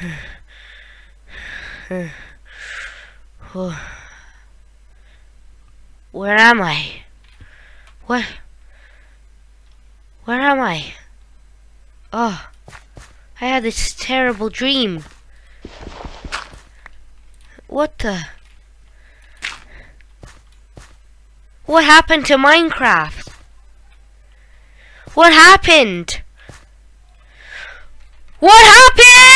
Where am I? What? Where am I? Oh, I had this terrible dream. What the? What happened to Minecraft? What happened? What happened?